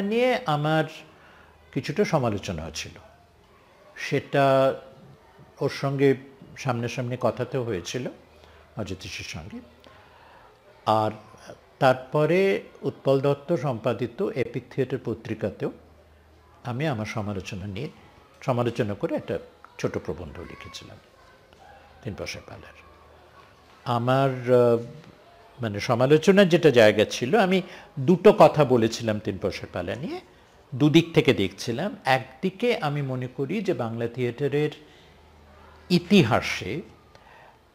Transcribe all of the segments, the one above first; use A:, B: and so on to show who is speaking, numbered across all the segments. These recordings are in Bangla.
A: নিয়ে আমার কিছুটা সমালোচনা ছিল। সেটা ওর সঙ্গে সামনাসামনি কথাতেও হয়েছিল, অজিতেশের সঙ্গে। আর তারপরে উৎপল দত্ত সম্পাদিত এপিক থিয়েটার পত্রিকাতেও আমি আমার সমালোচনা নিয়ে, সমালোচনা করে একটা ছোট প্রবন্ধ লিখেছিলাম, তিন পয়সা পালার। আমার মানে সমালোচনার যেটা জায়গা ছিল, আমি দুটো কথা বলেছিলাম তিন পয়সার পালা নিয়ে। দুদিক থেকে দেখছিলাম, একদিকে আমি মনে করি যে বাংলা থিয়েটারের ইতিহাসে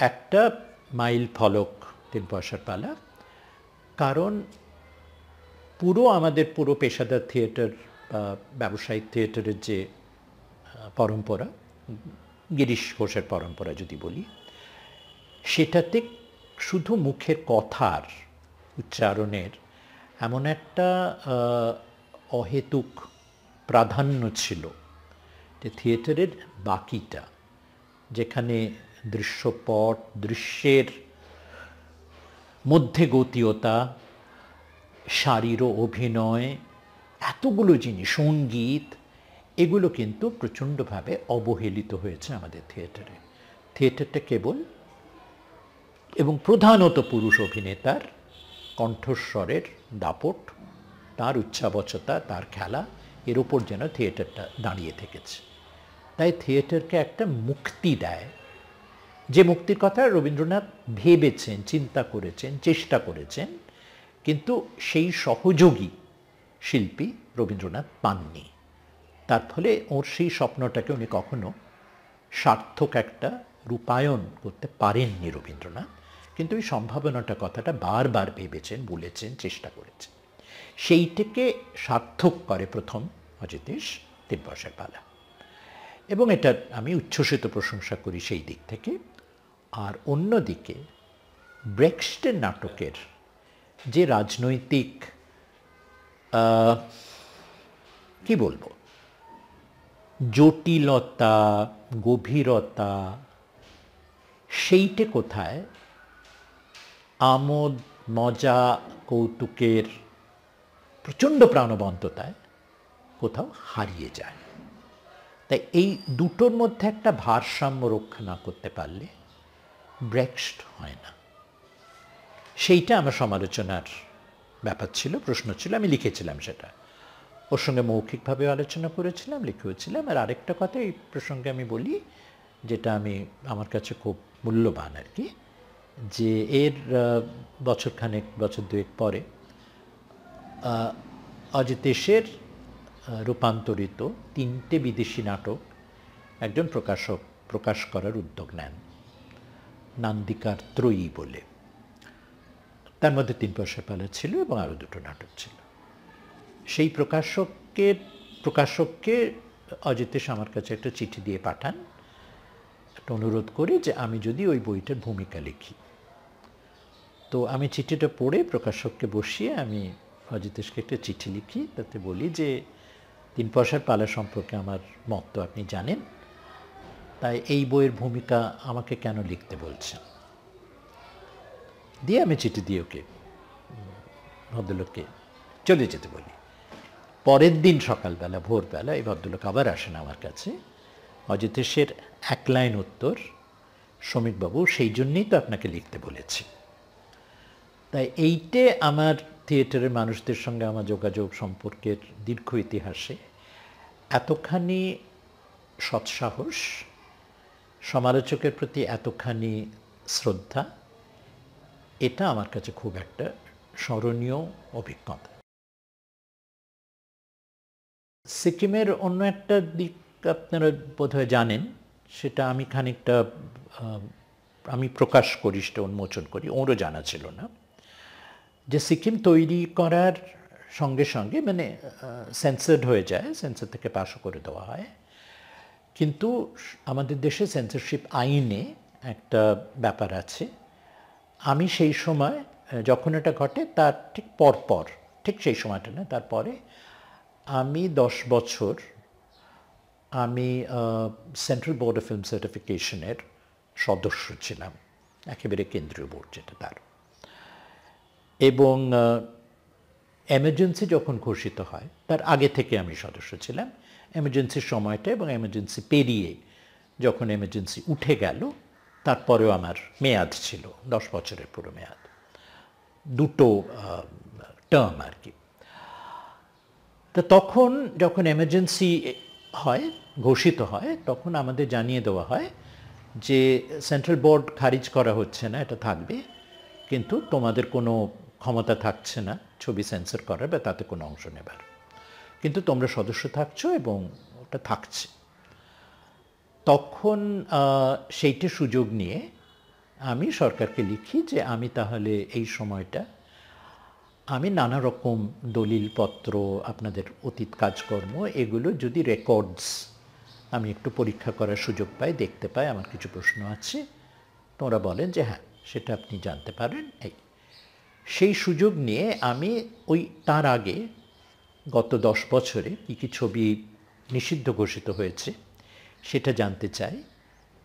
A: একটা মাইল ফলক তিন পয়সার পালা, কারণ পুরো আমাদের পুরো পেশাদার থিয়েটার বা ব্যবসায়িক থিয়েটারের যে পরম্পরা, গিরিশ ঘোষের পরম্পরা যদি বলি, সেটাতে শুধু মুখের কথার উচ্চারণের এমন একটা অহেতুক প্রাধান্য ছিল যে থিয়েটারের বাকিটা, যেখানে দৃশ্যপট, দৃশ্যের মধ্যে গতীয়তা শারীর অভিনয়, এতগুলো জিনিস, সংগীত, এগুলো কিন্তু প্রচণ্ডভাবে অবহেলিত হয়েছে আমাদের থিয়েটারে। থিয়েটারটা কেবল এবং প্রধানত পুরুষ অভিনেতার কণ্ঠস্বরের দাপট, তার উচ্চাবচতা, তার খেলা, এর ওপর যেন থিয়েটারটা দাঁড়িয়ে থেকেছে। তাই থিয়েটারকে একটা মুক্তি দেয়। যে মুক্তির কথা রবীন্দ্রনাথ ভেবেছেন, চিন্তা করেছেন, চেষ্টা করেছেন, কিন্তু সেই সহযোগী শিল্পী রবীন্দ্রনাথ পাননি। তার ফলে ওর সেই স্বপ্নটাকে উনি কখনো সার্থক একটা রূপায়ণ করতে পারেননি রবীন্দ্রনাথ। কিন্তু এই সম্ভাবনাটা কথাটা বারবার ভেবেছেন, বলেছেন, চেষ্টা করেছেন। সেইটাকে সার্থক করে প্রথম অজিতেশ তিন পয়সার পালা। এবং এটা আমি উচ্ছ্বসিত প্রশংসা করি সেই দিক থেকে। আর অন্যদিকে ব্রেক্সটের নাটকের যে রাজনৈতিক কি বলব? জটিলতা, গভীরতা, সেইটে কোথায় আমোদ, মজা, কৌতুকের প্রচণ্ড প্রাণবন্ততায় কোথাও হারিয়ে যায়। তাই এই দুটোর মধ্যে একটা ভারসাম্য রক্ষা না করতে পারলে ব্রেক্সড হয় না। সেইটা আমার সমালোচনার ব্যাপার ছিল, প্রশ্ন ছিল, আমি লিখেছিলাম সেটা। ওর সঙ্গে মৌখিকভাবে আলোচনা করেছিলাম, লিখেওছিলাম, আর আরেকটা কথা এই প্রসঙ্গে আমি বলি, যেটা আমি আমার কাছে খুব মূল্যবান আর কি। যে এর বছরখানেক বছর দুয়েক পরে অজিতেশের রূপান্তরিত তিনটে বিদেশি নাটক একজন প্রকাশক প্রকাশ করার উদ্যোগ নেন। নান্দিকার ত্রয়ী বলে। তার মধ্যে তিন পয়সা পালা ছিল এবং আরও দুটো নাটক ছিল। সেই প্রকাশককে প্রকাশককে অজিতেশ আমার কাছে একটা চিঠি দিয়ে পাঠান। একটা অনুরোধ করে যে আমি যদি ওই বইটার ভূমিকা লিখি। তো আমি চিঠিটা পড়ে প্রকাশককে বসিয়ে আমি অজিতেশকে একটা চিঠি লিখি, তাতে বলি যে, তিন পয়সার পালা সম্পর্কে আমার মত তো আপনি জানেন, তাই এই বইয়ের ভূমিকা আমাকে কেন লিখতে বলছেন? দিয়ে আমি চিঠি দিয়ে ওকে, ভদ্রলোককে চলে যেতে বলি। পরের দিন সকালবেলা, ভোরবেলা এই ভদ্রলোক আবার আসেন আমার কাছে। অজিতেশের এক লাইন উত্তর শ্রমিকবাবু সেই জন্যেই তো আপনাকে লিখতে বলেছি। তাই এইটে আমার থিয়েটারের মানুষদের সঙ্গে আমার যোগাযোগ সম্পর্কের দীর্ঘ ইতিহাসে এতখানি সৎসাহস, সমালোচকের প্রতি এতখানি শ্রদ্ধা, এটা আমার কাছে খুব একটা স্মরণীয় অভিজ্ঞতা। সিকিমের অন্য একটা দিক আপনারা বোধহয় জানেন, সেটা আমি খানিকটা আমি প্রকাশ করি, সেটা উন্মোচন করি, ওরও জানা ছিল না। যে সিকিম তৈরি করার সঙ্গে সঙ্গে মানে সেন্সার্ড হয়ে যায় সেন্সার থেকে পাশও করে দেওয়া হয়। কিন্তু আমাদের দেশে সেন্সরশিপ আইনে একটা ব্যাপার আছে। আমি সেই সময়, যখন এটা ঘটে, তার ঠিক পর পর ঠিক সেই সময়টা না, তারপরে আমি দশ বছর আমি সেন্ট্রাল বোর্ড অফ ফিল্ম সার্টিফিকেশনের সদস্য ছিলাম, একেবারে কেন্দ্রীয় বোর্ড যেটা তার। এবং এমার্জেন্সি যখন ঘোষিত হয়, তার আগে থেকে আমি সদস্য ছিলাম। এমার্জেন্সির সময়টা এবং এমার্জেন্সি পেরিয়ে যখন এমার্জেন্সি উঠে গেল, তারপরেও আমার মেয়াদ ছিল, দশ বছরের পুরো মেয়াদ। দুটো টার্ম আর কি। তো তখন যখন এমার্জেন্সি হয়, ঘোষিত হয়, তখন আমাদের জানিয়ে দেওয়া হয় যে সেন্ট্রাল বোর্ড খারিজ করা হচ্ছে না, এটা থাকবে। কিন্তু তোমাদের কোনো ক্ষমতা থাকছে না, ছবি সেন্সর করার, বা তাতে কোনো অংশ নেবার। কিন্তু তোমরা সদস্য থাকছো এবং ওটা থাকছে। তখন সেইটা সুযোগ নিয়ে আমি সরকারকে লিখি যে আমি তাহলে এই সময়টা আমি নানা রকম দলিলপত্র, আপনাদের অতীত কাজকর্ম, এগুলো যদি রেকর্ডস আমি একটু পরীক্ষা করার সুযোগ পাই, দেখতে পাই, আমার কিছু প্রশ্ন আছে, তোমরা বলেন যে হ্যাঁ সেটা আপনি জানতে পারেন, এই। সেই সুযোগ নিয়ে আমি ওই তার আগে গত দশ বছরে কী কী ছবি নিষিদ্ধ ঘোষিত হয়েছে সেটা জানতে চাই।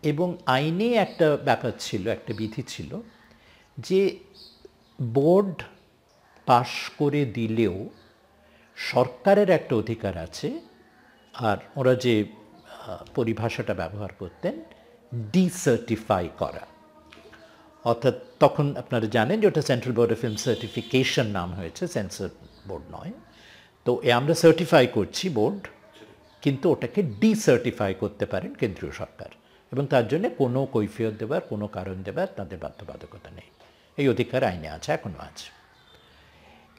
A: এবং আইনে একটা ব্যাপার ছিল, একটা বিধি ছিল যে বোর্ড পাশ করে দিলেও সরকারের একটা অধিকার আছে আর ওরা যে পরিভাষাটা ব্যবহার করতেন, ডিসার্টিফাই করা। অর্থাৎ তখন আপনারা জানেন যে ওটা Central Board of Film Certification নাম হয়েছে সেন্সর বোর্ড নয়। তো এ আমরা সার্টিফাই করছি বোর্ড কিন্তু ওটাকে ডিসার্টিফাই করতে পারেন কেন্দ্রীয় সরকার। এবং তার জন্য কোনো কৈফিয়ত দেবার, কোনো কারণ দেবার তাদের বাধ্যবাধকতা নেই। এই অধিকার আইনে আছে এখনও আছে।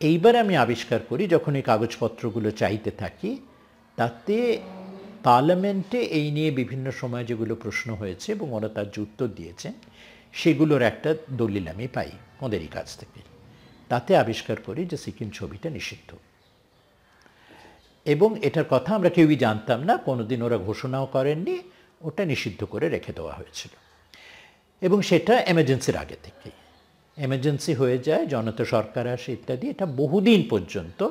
A: এইবার আমি আবিষ্কার করি, যখন এই কাগজপত্রগুলো চাইতে থাকি, তাতে পার্লামেন্টে এই নিয়ে বিভিন্ন সময় যেগুলো প্রশ্ন হয়েছে এবং ওরা তার উত্তর দিয়েছেন সেগুলোর একটা দলিল আমি পাই ওদেরই কাছ থেকে। তাতে আবিষ্কার করি যে সিকিম ছবিটা নিষিদ্ধ। এবং এটার কথা আমরা কেউই জানতাম না, কোনোদিন ওরা ঘোষণাও করেননি, ওটা নিষিদ্ধ করে রেখে দেওয়া হয়েছিল। এবং সেটা এমার্জেন্সির আগে থেকেই। এমার্জেন্সি হয়ে যায়, জনতা সরকার আসে ইত্যাদি, এটা বহুদিন পর্যন্ত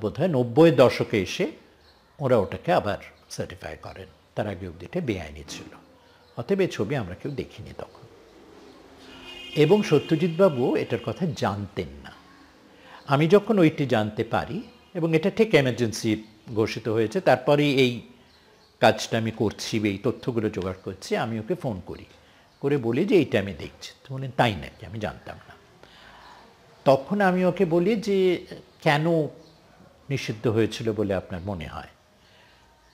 A: বোধ হয় নব্বই দশকে এসে ওরা ওটাকে আবার সার্টিফাই করেন। তার আগে অব্দি এটা বেআইনি ছিল। অতএব এই ছবি আমরা কেউ দেখিনি তখন। এবং সত্যজিৎবাবু এটার কথা জানতেন না। আমি যখন ওইটি জানতে পারি, এবং এটা ঠিক এমার্জেন্সি ঘোষিত হয়েছে, তারপরেই এই কাজটা আমি করছি এই তথ্যগুলো জোগাড় করছি, আমি ওকে ফোন করি। করে বলি যে এইটা আমি দেখছি। তো বলেন তাই নাকি? আমি জানতাম না। তখন আমি ওকে বলি যে, কেন নিষিদ্ধ হয়েছিল বলে আপনার মনে হয়?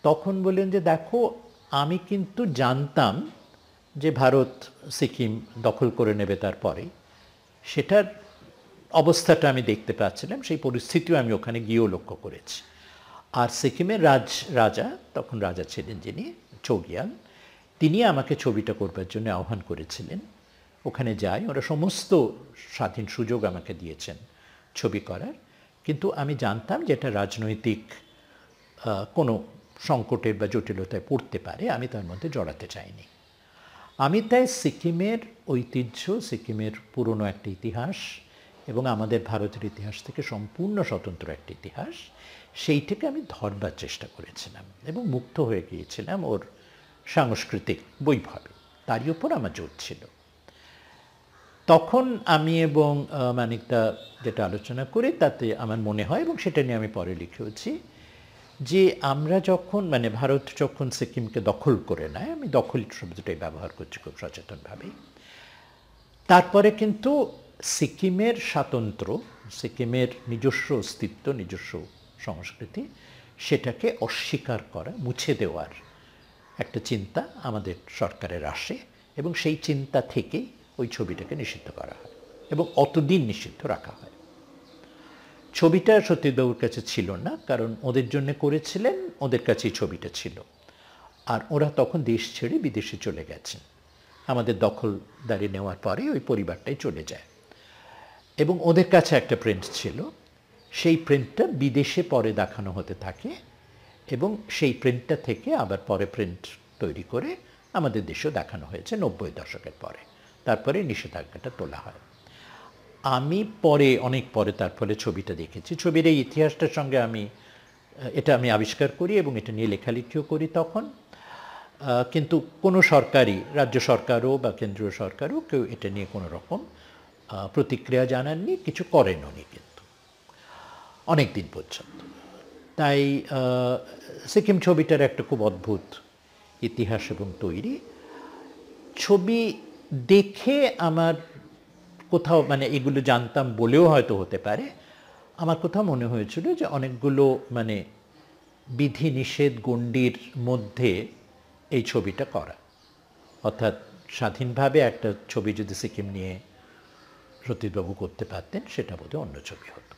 A: তখন বললেন যে, দেখো, আমি কিন্তু জানতাম যে ভারত সিকিম দখল করে নেবে তারপরে সেটার অবস্থাটা আমি দেখতে পাচ্ছিলাম, সেই পরিস্থিতিও আমি ওখানে গিয়েও লক্ষ্য করেছি। আর সিকিমের রাজ, রাজা, তখন রাজা ছিলেন যিনি চৌগিয়াল তিনি আমাকে ছবিটা করবার জন্য আহ্বান করেছিলেন। ওখানে যাই, ওরা সমস্ত স্বাধীন সুযোগ আমাকে দিয়েছেন ছবি করার। কিন্তু আমি জানতাম যে এটা রাজনৈতিক কোনো সংকটের বা জটিলতায় পড়তে পারে, আমি তার মধ্যে জড়াতে চাইনি। আমি তাই সিকিমের ঐতিহ্য, সিকিমের পুরনো একটা ইতিহাস এবং আমাদের ভারতের ইতিহাস থেকে সম্পূর্ণ স্বতন্ত্র একটা ইতিহাস, সেইটাকে আমি ধরবার চেষ্টা করেছিলাম এবং মুক্ত হয়ে গিয়েছিলাম ওর সাংস্কৃতিক বৈভবে। তারই উপর আমার জোর ছিল। তখন আমি এবং মানিকদা যেটা আলোচনা করি তাতে আমার মনে হয় এবং সেটা নিয়ে আমি পরে লিখেওছি যে আমরা যখন মানে ভারত যখন সিকিমকে দখল করে নেয়, আমি দখল শব্দটাই ব্যবহার করছি খুব সচেতনভাবেই তারপরে কিন্তু সিকিমের স্বাতন্ত্র, সিকিমের নিজস্ব অস্তিত্ব, নিজস্ব সংস্কৃতি, সেটাকে অস্বীকার করা, মুছে দেওয়ার একটা চিন্তা আমাদের সরকারের আসে এবং সেই চিন্তা থেকেই ওই ছবিটাকে নিষিদ্ধ করা হয় এবং অতদিন নিষিদ্ধ রাখা হয়। ছবিটা সত্যজিৎবাবুর কাছে ছিল না, কারণ ওদের জন্য করেছিলেন, ওদের কাছেই ছবিটা ছিল। আর ওরা তখন দেশ ছেড়ে বিদেশে চলে গেছেন। আমাদের দখলদারি নেওয়ার পরে ওই পরিবারটাই চলে যায়। এবং ওদের কাছে একটা প্রিন্ট ছিল। সেই প্রিন্টটা বিদেশে পরে দেখানো হতে থাকে এবং সেই প্রিন্টটা থেকে আবার পরে প্রিন্ট তৈরি করে আমাদের দেশেও দেখানো হয়েছে নব্বই দশকের পরে। তারপরে নিষেধাজ্ঞাটা তোলা হয়। আমি পরে, অনেক পরে তার ফলে ছবিটা দেখেছি। ছবির এই ইতিহাসটার সঙ্গে আমি, এটা আমি আবিষ্কার করি এবং এটা নিয়ে লেখালেখিও করি তখন। কিন্তু কোনো সরকারি রাজ্য সরকারও বা কেন্দ্রীয় সরকারও কেউ এটা নিয়ে কোনো রকম প্রতিক্রিয়া জানাননি, কিছু করেননি কিন্তু। অনেক দিন পর্যন্ত। তাই সিকিম ছবিটার একটা খুব অদ্ভুত ইতিহাস এবং তৈরি। ছবি দেখে আমার কোথাও মানে এগুলো জানতাম বলেও হয়তো হতে পারে। আমার কোথাও মনে হয়েছিল যে অনেকগুলো মানে বিধি নিষেধ গণ্ডির মধ্যে এই ছবিটা করা। অর্থাৎ স্বাধীনভাবে একটা ছবি যদি সিকিম নিয়ে সতীশবাবু করতে পারতেন, সেটা বোধহয় অন্য ছবি হতো।